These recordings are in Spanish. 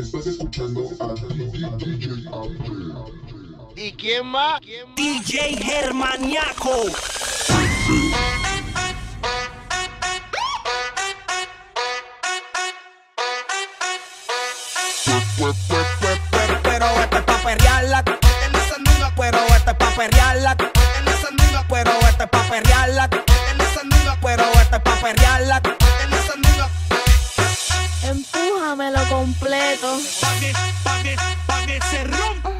Estás escuchando a DJ Abdel. ¿Y quién más? DJ Germaniaco. Pero esto es pa' perrearla. Pero esto es pa' perrearla. completo. Pa' que, pa' pa' que se rompa.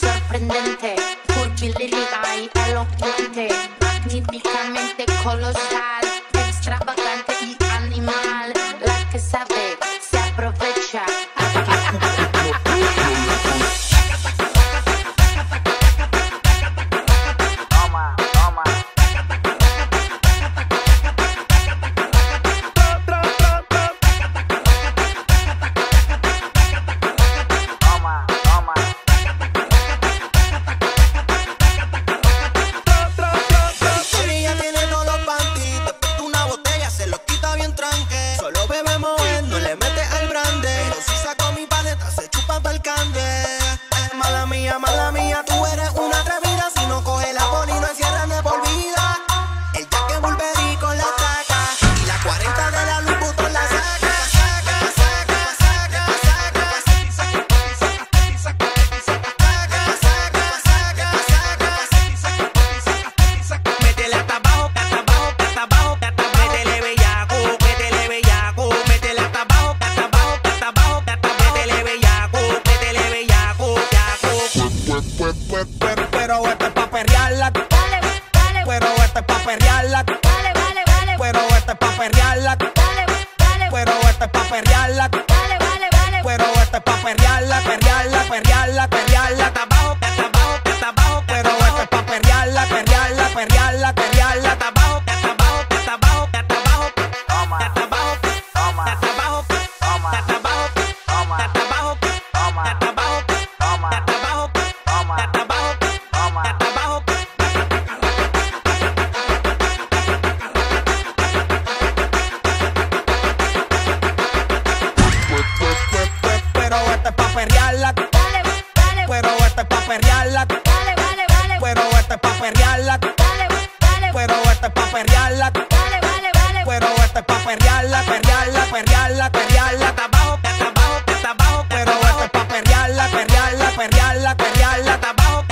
sorprendente, curvilínica y elocuente. con Pero esto es pa' perrearla. Dale, dale, Pero esto es pa' perrearla. dale, vale, vale, Pero esto es pa' perrearla. dale, dale, Pero esto es pa' perrearla. dale, vale, vale. Pero esto es pa' perrearla, perrearla, perrearla, perrearla. Hasta abajo, hasta abajo, hasta abajo. Pero esto es pa' perrearla, perrearla, perrearla, perrearla. Hasta abajo, perrearla. dale, vale, vale. Pero esto es pa' perrearla, perrearla, perrearla, perrearla. Hasta abajo, hasta abajo, hasta abajo, Pero esto es pa' perrearla, perrearla, perrearla, perrearla.